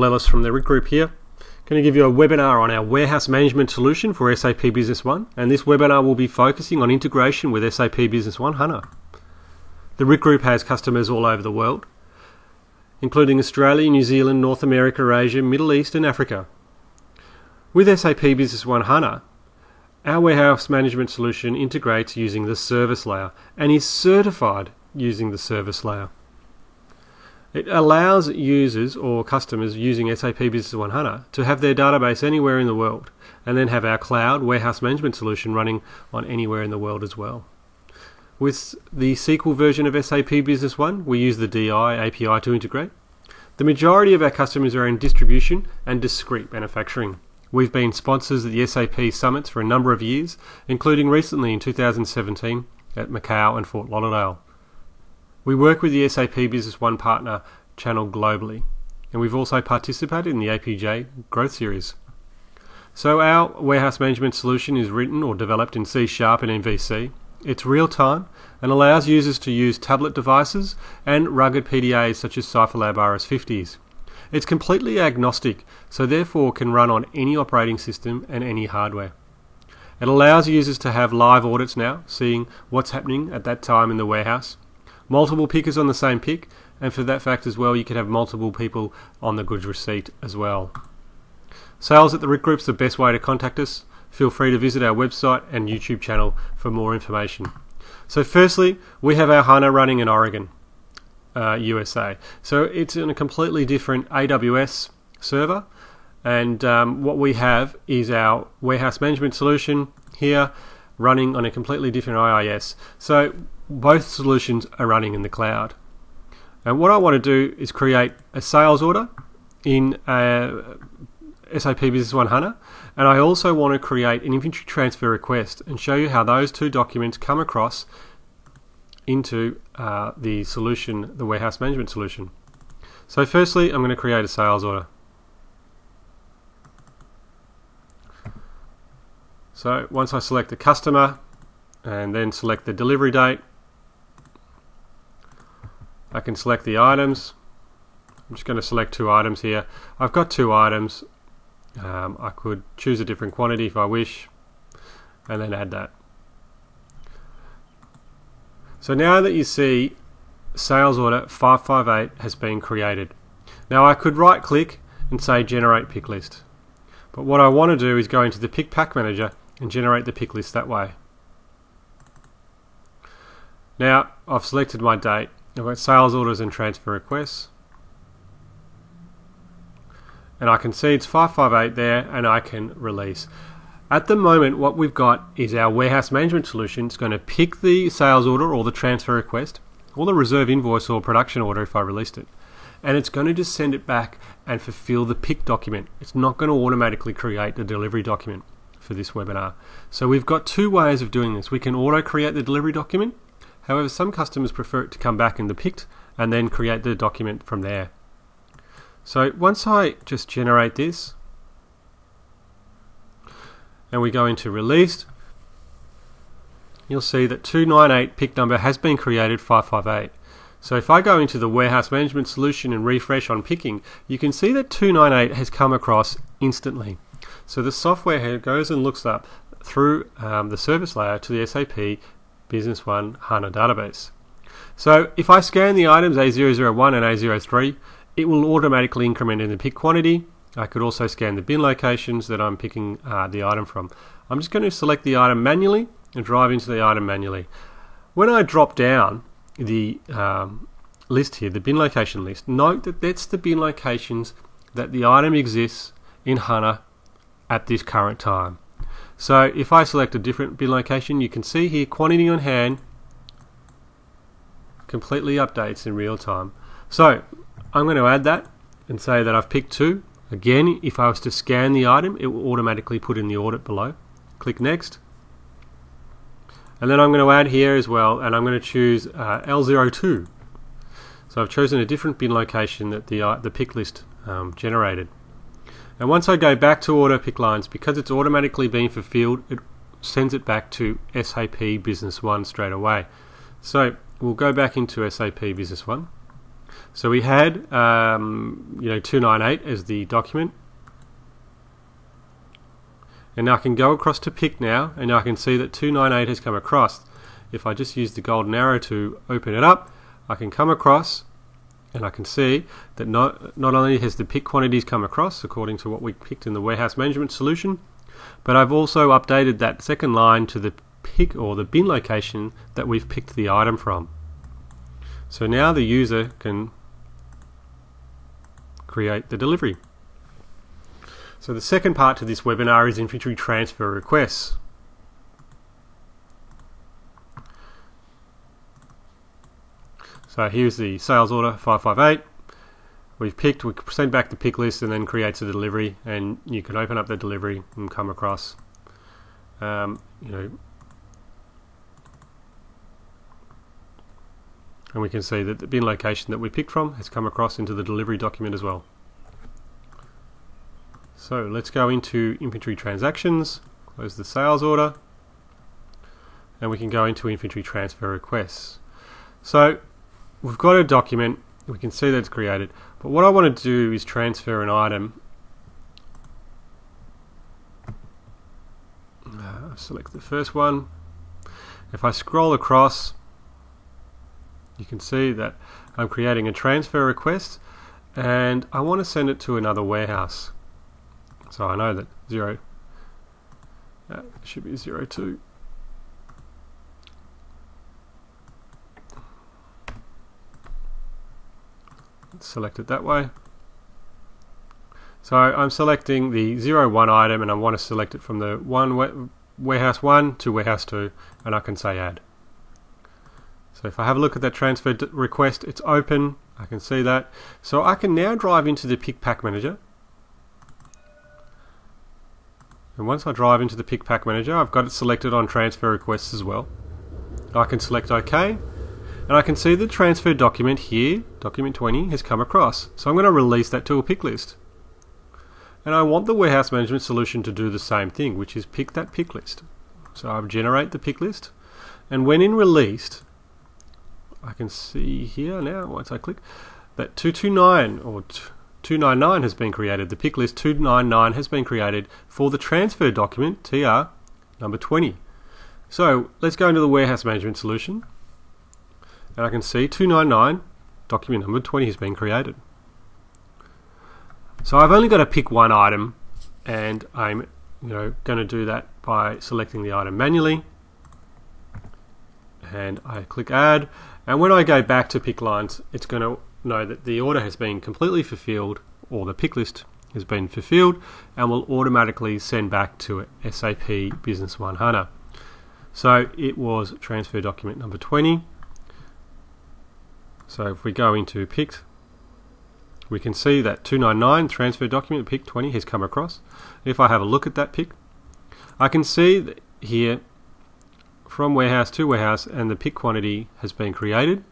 Ellis from the RIC Group here. Going to give you a webinar on our warehouse management solution for SAP Business One, and this webinar will be focusing on integration with SAP Business One HANA. The RIC Group has customers all over the world, including Australia, New Zealand, North America, Asia, Middle East, and Africa. With SAP Business One HANA, our warehouse management solution integrates using the service layer and is certified using the service layer. It allows users or customers using SAP Business One HANA to have their database anywhere in the world and then have our cloud warehouse management solution running on anywhere in the world as well. With the SQL version of SAP Business One, we use the DI API to integrate. The majority of our customers are in distribution and discrete manufacturing. We've been sponsors at the SAP summits for a number of years, including recently in 2017 at Macau and Fort Lauderdale. We work with the SAP Business One partner channel globally, and we've also participated in the APJ Growth Series. So our warehouse management solution is written or developed in C Sharp and MVC. It's real time and allows users to use tablet devices and rugged PDAs such as CipherLab RS50s. It's completely agnostic, so therefore can run on any operating system and any hardware. It allows users to have live audits now, seeing what's happening at that time in the warehouse multiple pickers on the same pick, and for that fact as well, you can have multiple people on the goods receipt as well. Sales at the RIC Group's the best way to contact us. Feel free to visit our website and YouTube channel for more information. So, firstly, we have our HANA running in Oregon, uh, USA. So, it's in a completely different AWS server, and um, what we have is our warehouse management solution here running on a completely different IIS. So, both solutions are running in the cloud. And what I want to do is create a sales order in uh, SAP Business One HANA, and I also want to create an inventory transfer request and show you how those two documents come across into uh, the solution, the warehouse management solution. So firstly, I'm going to create a sales order. So once I select the customer and then select the delivery date, I can select the items. I'm just going to select two items here. I've got two items. Um, I could choose a different quantity if I wish and then add that. So now that you see sales order 558 has been created. Now I could right click and say generate pick list. But what I want to do is go into the pick pack manager and generate the pick list that way. Now I've selected my date I've got sales orders and transfer requests. And I can see it's 558 there and I can release. At the moment, what we've got is our warehouse management solution. It's going to pick the sales order or the transfer request, or the reserve invoice or production order if I released it. And it's going to just send it back and fulfill the pick document. It's not going to automatically create the delivery document for this webinar. So we've got two ways of doing this. We can auto create the delivery document However, some customers prefer it to come back in the picked and then create the document from there. So once I just generate this and we go into released, you'll see that 298 pick number has been created 558. So if I go into the warehouse management solution and refresh on picking, you can see that 298 has come across instantly. So the software here goes and looks up through um, the service layer to the SAP Business One HANA database. So if I scan the items A001 and A03, it will automatically increment in the pick quantity. I could also scan the bin locations that I'm picking uh, the item from. I'm just going to select the item manually and drive into the item manually. When I drop down the um, list here, the bin location list, note that that's the bin locations that the item exists in HANA at this current time. So if I select a different bin location, you can see here quantity on hand completely updates in real time. So I'm going to add that and say that I've picked two. Again, if I was to scan the item, it will automatically put in the audit below. Click Next. And then I'm going to add here as well, and I'm going to choose uh, L02. So I've chosen a different bin location that the, uh, the pick list um, generated. And once I go back to auto pick lines, because it's automatically been fulfilled, it sends it back to SAP Business One straight away. So we'll go back into SAP Business One. So we had, um, you know, 298 as the document. And now I can go across to pick now, and now I can see that 298 has come across. If I just use the golden arrow to open it up, I can come across and I can see that not, not only has the pick quantities come across according to what we picked in the warehouse management solution, but I've also updated that second line to the pick or the bin location that we've picked the item from. So now the user can create the delivery. So the second part to this webinar is inventory transfer requests. So here's the sales order 558. We've picked, we send back the pick list and then creates a delivery and you can open up the delivery and come across um, you know and we can see that the bin location that we picked from has come across into the delivery document as well. So let's go into inventory transactions, close the sales order, and we can go into inventory transfer requests. So we've got a document, we can see that it's created, but what I want to do is transfer an item. Uh, select the first one. If I scroll across, you can see that I'm creating a transfer request and I want to send it to another warehouse. So I know that zero uh, should be zero two. Select it that way. So I'm selecting the 01 item and I want to select it from the one warehouse 1 to warehouse 2 and I can say add. So if I have a look at that transfer request, it's open. I can see that. So I can now drive into the Pick Pack Manager. And once I drive into the Pick Pack Manager, I've got it selected on transfer requests as well. I can select OK and I can see the transfer document here, document 20, has come across. So I'm going to release that to a pick list. And I want the warehouse management solution to do the same thing, which is pick that pick list. So I generate the pick list, and when in released, I can see here now, once I click, that 229 or 299 has been created. The pick list 299 has been created for the transfer document TR number 20. So let's go into the warehouse management solution and I can see 299 document number 20 has been created. So I've only got to pick one item and I'm you know going to do that by selecting the item manually and I click add and when I go back to pick lines it's going to know that the order has been completely fulfilled or the pick list has been fulfilled and will automatically send back to SAP Business One HANA. So it was transfer document number 20 so if we go into picked, we can see that 299 transfer document pick 20 has come across. If I have a look at that pick, I can see here from warehouse to warehouse and the pick quantity has been created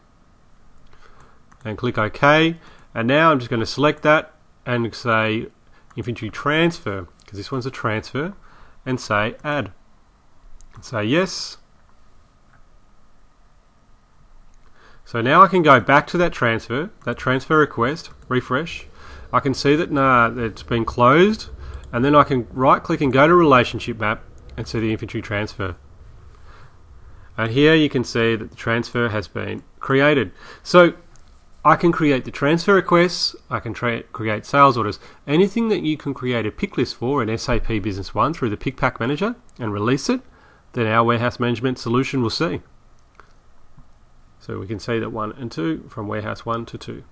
and click OK and now I'm just going to select that and say inventory transfer because this one's a transfer and say add. And Say yes So now I can go back to that transfer, that transfer request, refresh. I can see that nah, it's been closed, and then I can right click and go to relationship map and see the inventory transfer. And here you can see that the transfer has been created. So I can create the transfer requests, I can create sales orders, anything that you can create a pick list for in SAP Business One through the Pick Pack Manager and release it, then our warehouse management solution will see. So we can say that 1 and 2 from warehouse 1 to 2.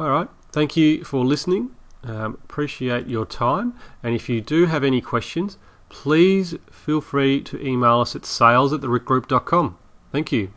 Alright, thank you for listening. Um, appreciate your time. And if you do have any questions, please feel free to email us at sales at thericgroup.com. Thank you.